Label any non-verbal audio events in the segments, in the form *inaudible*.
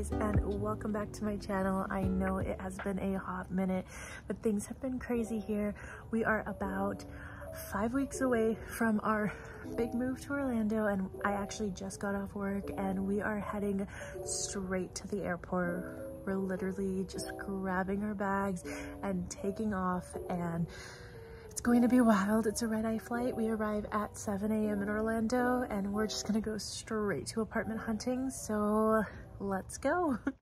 guys and welcome back to my channel. I know it has been a hot minute, but things have been crazy here. We are about five weeks away from our big move to Orlando and I actually just got off work and we are heading straight to the airport. We're literally just grabbing our bags and taking off and it's going to be wild. It's a red-eye flight. We arrive at 7 a.m. in Orlando and we're just gonna go straight to apartment hunting. So let's go. *laughs*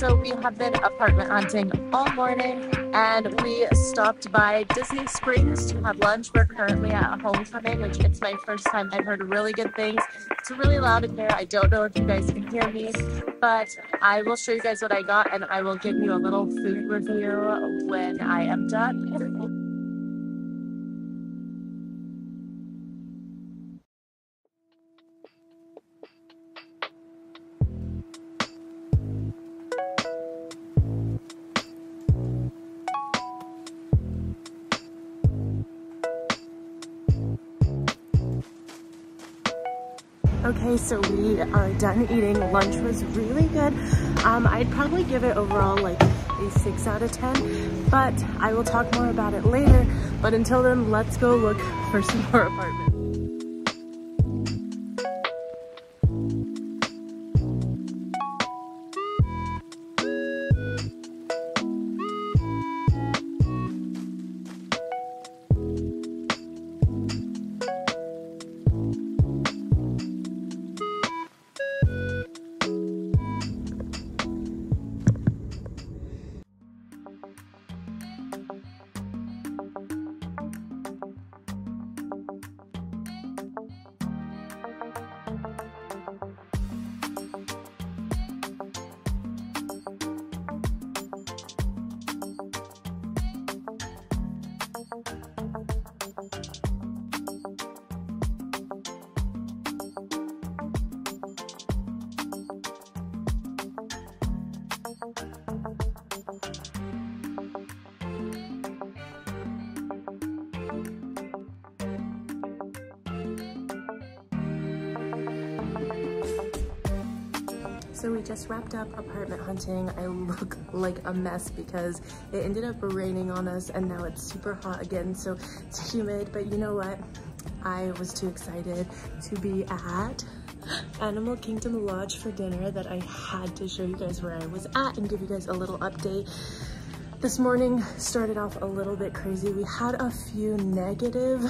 So we have been apartment hunting all morning and we stopped by Disney Springs to have lunch. We're currently at Homecoming, which it's my first time. I've heard really good things. It's really loud in here. I don't know if you guys can hear me, but I will show you guys what I got and I will give you a little food review when I am done. Okay, so we are done eating. Lunch was really good. Um, I'd probably give it overall like a 6 out of 10, but I will talk more about it later. But until then, let's go look for some more apartments. So we just wrapped up apartment hunting. I look like a mess because it ended up raining on us and now it's super hot again. So it's humid, but you know what? I was too excited to be at Animal Kingdom Lodge for dinner that I had to show you guys where I was at and give you guys a little update. This morning started off a little bit crazy. We had a few negative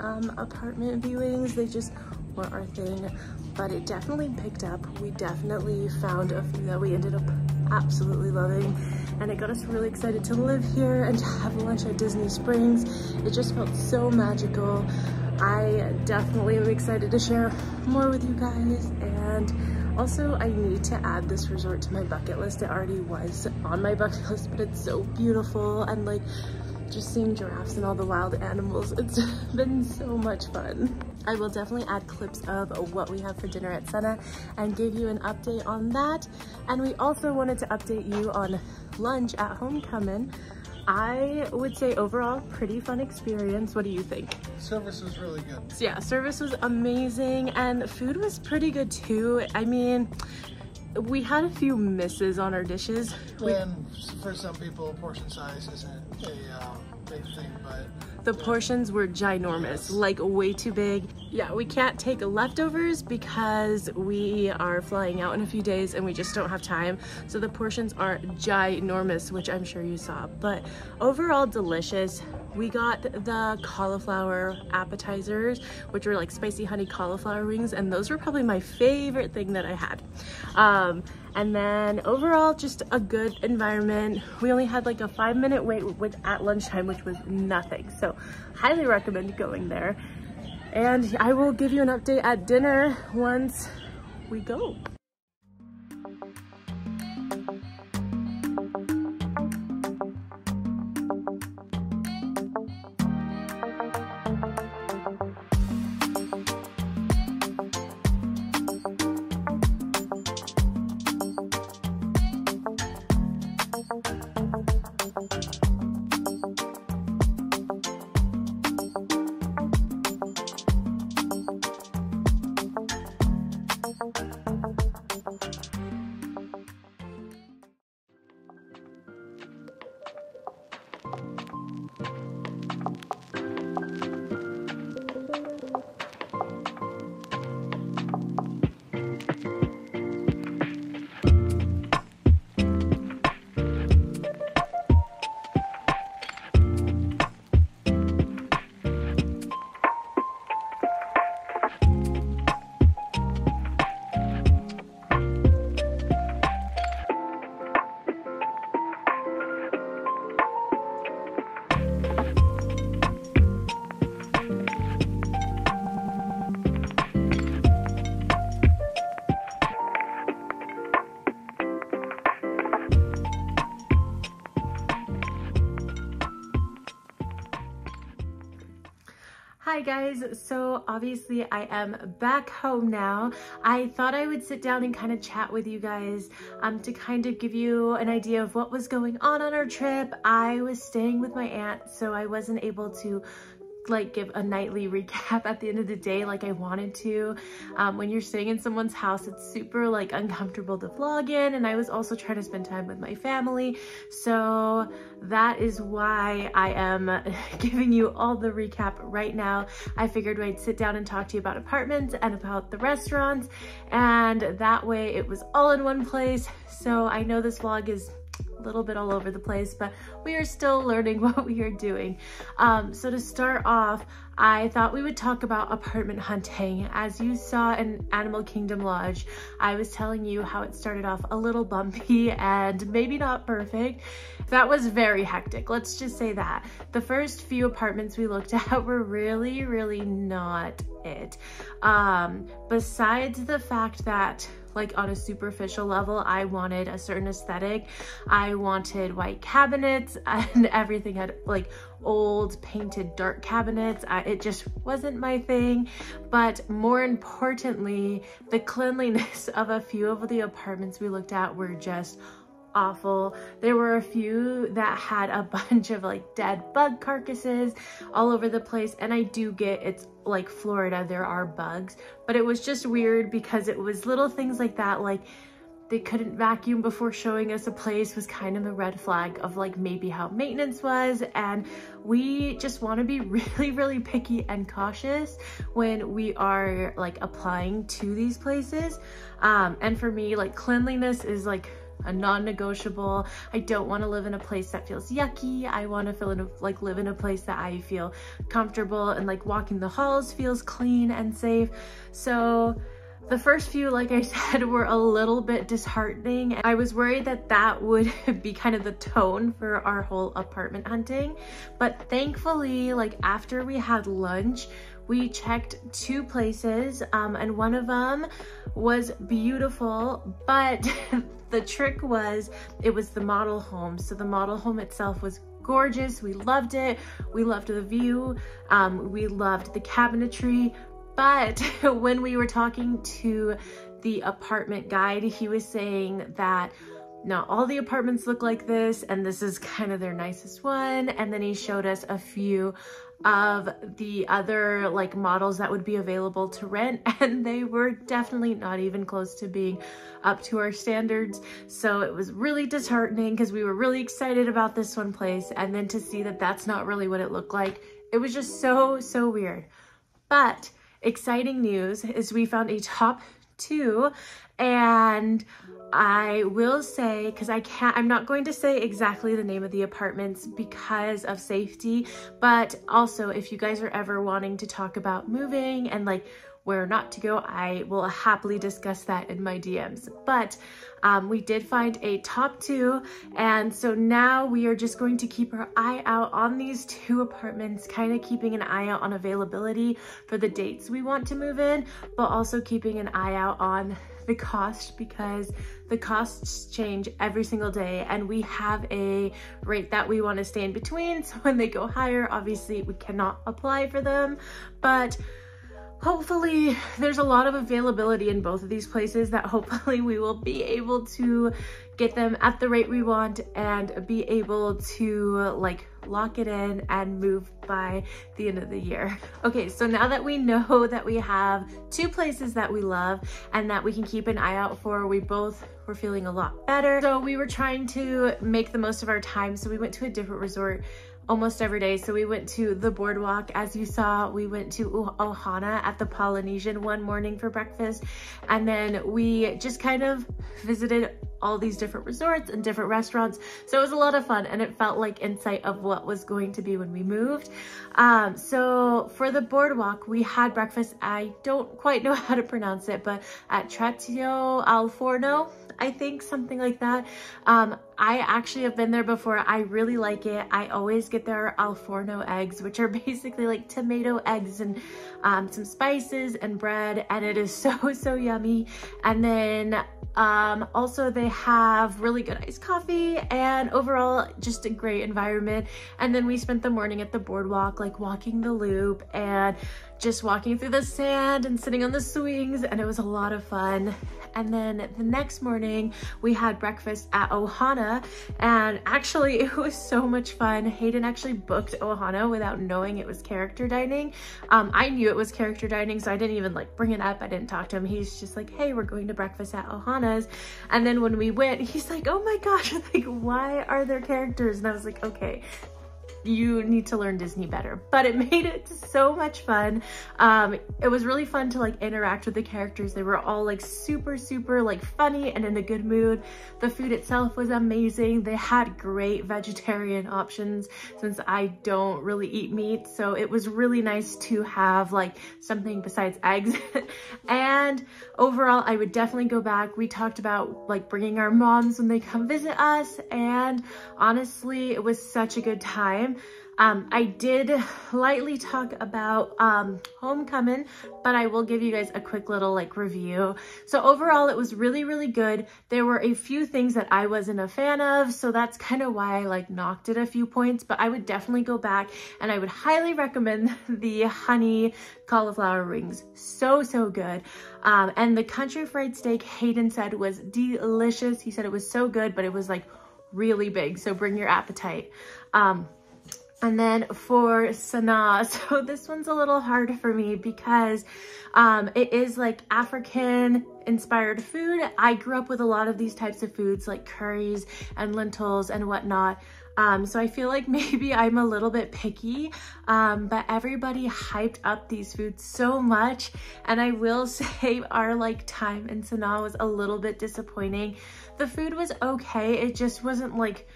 um, apartment viewings. They just weren't our thing, but it definitely picked up. We definitely found a few that we ended up absolutely loving and it got us really excited to live here and to have lunch at Disney Springs. It just felt so magical. I definitely am excited to share more with you guys and also I need to add this resort to my bucket list. It already was on my bucket *laughs* list but it's so beautiful and like just seeing giraffes and all the wild *laughs* animals. It's *laughs* been so much fun. I will definitely add clips of what we have for dinner at Sanaa and give you an update on that. And we also wanted to update you on lunch at Homecoming. I would say overall pretty fun experience. What do you think? Service was really good. Yeah, service was amazing and food was pretty good too. I mean, we had a few misses on our dishes. And for some people, portion size isn't a uh, big thing, but The portions were ginormous, like way too big. Yeah, we can't take leftovers because we are flying out in a few days and we just don't have time. So the portions are ginormous, which I'm sure you saw, but overall delicious. We got the cauliflower appetizers, which were like spicy honey cauliflower wings, and those were probably my favorite thing that I had. Um, and then overall, just a good environment. We only had like a five minute wait at lunchtime, which was nothing. So highly recommend going there. And I will give you an update at dinner once we go. Hi guys, so obviously I am back home now. I thought I would sit down and kind of chat with you guys um, to kind of give you an idea of what was going on on our trip. I was staying with my aunt, so I wasn't able to like give a nightly *laughs* recap at the end of the day like I wanted to. Um, when you're staying in someone's house, it's super like uncomfortable to vlog in and I was also trying to spend time with my family. So that is why I am *laughs* giving you all the recap right now. I figured I'd sit down and talk to you about apartments and about the restaurants and that way it was all in one place. So I know this vlog is a little bit all over the place, but we are still learning *laughs* what we are doing. Um, so to start off, I thought we would talk about apartment hunting. As you saw in Animal Kingdom Lodge, I was telling you how it started off a little bumpy *laughs* and maybe not perfect. That was very hectic, let's just say that. The first few apartments we looked *laughs* at were really, really not it. Um, besides the fact that like on a superficial level, I wanted a certain aesthetic. I wanted white cabinets *laughs* and everything had like old painted dark cabinets. I, it just wasn't my thing. But more importantly, the cleanliness *laughs* of a few of the apartments we looked at were just awful. There were a few that had a *laughs* bunch of like dead bug carcasses all over the place. And I do get it's like Florida, there are bugs, but it was just weird because it was little things like that. Like they couldn't vacuum before showing us a place was kind of a red flag of like maybe how maintenance was. And we just want to be *laughs* really, really picky and cautious when we are like applying to these places. Um, and for me, like cleanliness is like a non-negotiable. I don't want to live in a place that feels yucky. I want to feel in a, like live in a place that I feel comfortable and like walking the halls feels clean and safe. So the first few, like I *laughs* said, were a little bit disheartening. I was worried that that would *laughs* be kind of the tone for our whole apartment hunting. But thankfully, like after we had lunch, we checked two places um, and one of them was beautiful, but *laughs* the trick was it was the model home. So the model home itself was gorgeous. We loved it. We loved the view. Um, we loved the cabinetry. But *laughs* when we were talking to the apartment guide, he was saying that now all the apartments look like this and this is kind of their nicest one. And then he showed us a few of the other like models that would be available to rent *laughs* and they were definitely not even close to being up to our standards so it was really disheartening because we were really excited about this one place and then to see that that's not really what it looked like it was just so, so weird. But exciting news is we found a top two and I will say, because I can't, I'm not going to say exactly the name of the apartments because of safety, but also if you guys are ever wanting to talk about moving and like where not to go, I will happily discuss that in my DMs. But um, we did find a top two, and so now we are just going to keep our eye out on these two apartments, kind of keeping an eye out on availability for the dates we want to move in, but also keeping an eye out on the cost because the costs change every single day and we have a rate that we want to stay in between *laughs* so when they go higher obviously we cannot apply for them but hopefully there's a lot of availability in both of these places that hopefully we will be able to get them at the rate we want and be able to like lock it in and move by the end of the year. Okay, so now that we know *laughs* that we have two places that we love and that we can keep an eye out for, we both were feeling a lot better. So we were trying to make the most of our time. So we went to a different resort almost every day. So we went to the boardwalk. As you saw, we went to Ohana at the Polynesian one morning for breakfast. And then we just kind of visited all these different resorts and different restaurants. So it was a lot of fun and it felt like insight of what was going to be when we moved. Um, so for the boardwalk, we had breakfast. I don't quite know *laughs* how to pronounce it, but at Tratio al Forno, I think something like that. Um, I actually have been there before. I really like it. I always get their al forno eggs, which are *laughs* basically like tomato eggs and um, some spices and bread. And it is *laughs* so, so yummy. And then um, also they have really good iced coffee and overall just a great environment. And then we spent the morning at the boardwalk, like walking the loop and just walking through the sand and sitting on the swings and it was a lot of fun. And then the next morning we had breakfast at Ohana and actually *laughs* it was so much fun. Hayden actually booked Ohana without knowing it was character dining. Um, I knew it was character dining so I didn't even like bring it up. I didn't talk to him. He's just like, hey, we're going to breakfast at Ohana's. And then when we went, he's like, oh my gosh, *laughs* like why are there characters? And I was like, okay, you need to learn Disney better. But it *laughs* made it so much fun. Um, it was really fun to like interact with the characters. They were all like super, super like funny and in a good mood. The food itself was amazing. They had great vegetarian options since I don't really eat meat. So it was really nice to have like something besides eggs. *laughs* and overall, I would definitely go back. We talked about like bringing our moms when they come visit us. And honestly, it was such a good time. Um, I did lightly talk about um, Homecoming, but I will give you guys a quick little like review. So overall, it was really, really good. There were a few things that I wasn't a fan of, so that's kind of why I like knocked it a few points, but I would definitely go back and I would highly recommend *laughs* the honey cauliflower rings. So, so good. Um, and the country fried steak Hayden said was delicious. He said it was so good, but it was like really big, so bring your appetite. Um, and then for Sanaa, *laughs* so this one's a little hard for me because um, it is like African inspired food. I grew up with a lot of these types of foods like curries and lentils and whatnot. Um, so I feel like *laughs* maybe I'm a little bit picky, um, but everybody hyped up these foods so much. And I will *laughs* say our like time in Sanaa was a little bit disappointing. The food was okay. It just wasn't like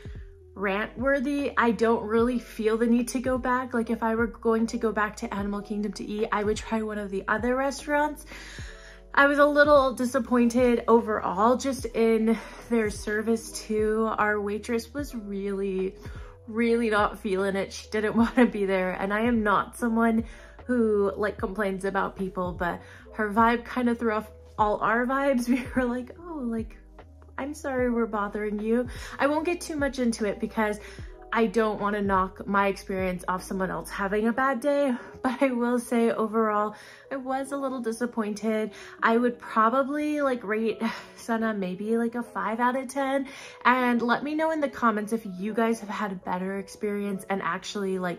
rant worthy. I don't really feel the need to go back. Like if I were going to go back to Animal Kingdom to eat, I would try one of the other restaurants. I was a little disappointed overall just in their service too. Our waitress was really, really not feeling it. She didn't *laughs* want to be there. And I am not someone who like complains about people, but her vibe kind of threw off all our vibes. *laughs* We were like, oh, like I'm sorry we're bothering you. I won't get too much into it because I don't want to knock my experience off someone else having a bad day, *laughs* but I will say overall, I was a little disappointed. I would probably like rate *sighs* Sanaa maybe like a five out of 10 and let me know in the comments if you guys have had a better experience and actually like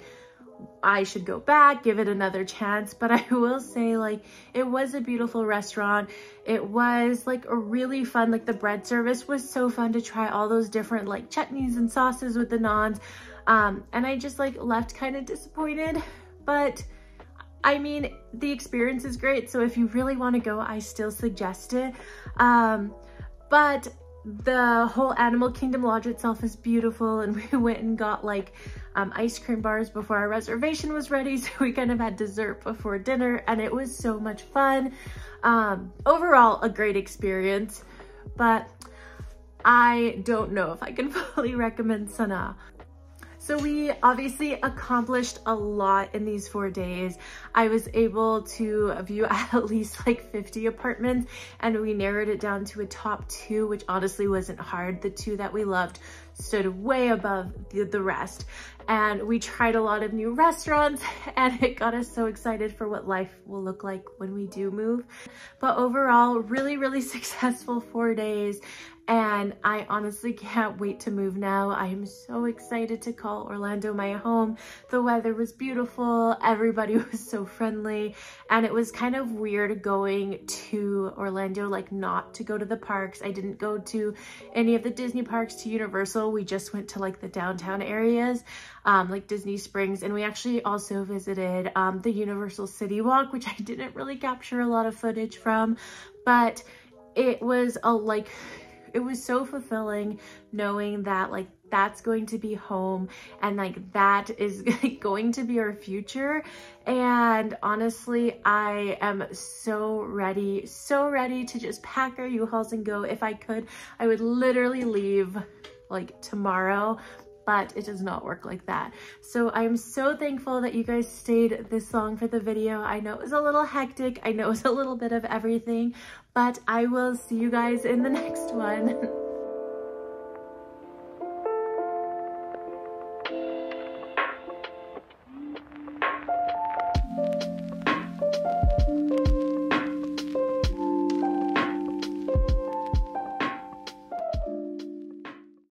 I should go back, give it another chance. But I *laughs* will say like, it was a beautiful restaurant. It was like a really fun, like the bread service was so fun to try all those different like chutneys and sauces with the naans. Um, and I just like left kind of disappointed, but I mean, the experience is great. So if you really want to go, I still suggest it. Um, but the whole Animal Kingdom Lodge itself is beautiful and *laughs* we went and got like um, ice cream bars before our reservation was ready. *laughs* So we kind of had dessert before dinner and it was so much fun. Um, overall, a great experience, but I don't know if I can *laughs* fully recommend Sanaa. So we obviously accomplished a lot in these four days. I was able to view *laughs* at least like 50 apartments and we narrowed it down to a top two, which honestly wasn't hard. The two that we loved stood way above the, the rest. And we tried a lot of new restaurants *laughs* and it got us so excited for what life will look like when we do move. But overall, really, really *laughs* successful four days and I honestly *laughs* can't wait to move now. I am so excited to call Orlando my home. The weather was beautiful, everybody *laughs* was so friendly, and it was kind of weird going to Orlando, like not to go to the parks. I didn't go to any of the Disney parks to Universal. We just went to like the downtown areas, um, like Disney Springs, and we actually also visited um, the Universal City Walk, which *laughs* I didn't really capture a lot of footage from, but it was a like it was so fulfilling knowing that like that's going to be home and like that is *laughs* going to be our future. And honestly I am so ready so ready to just pack our U-Hauls and go. If I could I would literally leave like tomorrow but it does not work like that. So I'm so thankful that you guys stayed this long for the video. I know it was a little hectic. I know it was a little bit of everything, but I will see you guys in the *laughs* next one. *laughs*